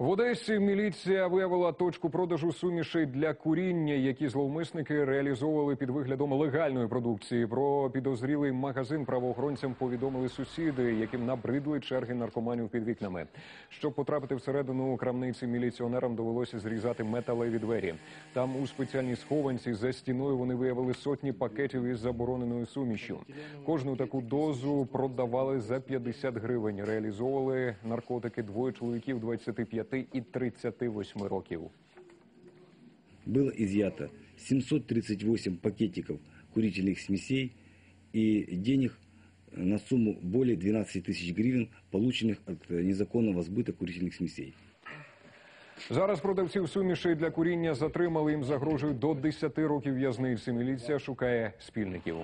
В Одесі міліція виявила точку продажу сумішей для куріння, які зловмисники реалізовували під виглядом легальної продукції. Про підозрілий магазин правоохоронцям повідомили сусіди, яким набридли черги наркоманів під вікнами. Щоб потрапити всередину крамниці, міліціонерам довелося зрізати металеві двері. Там у спеціальній схованці за стіною вони виявили сотні пакетів із забороненою сумішю. Кожну таку дозу продавали за 50 гривень. Реалізовували наркотики двоє чоловіків 25 і 38 років. было изъято 738 пакетиков курительных смесей и денег на сумму более 12 тысяч гривен, полученных от э, незаконного сбыта курительных смесей. Зараз продавців сумішей для куріння затримали. Їм загрожують до 10 років в'язниці. Міліція шукає спільників.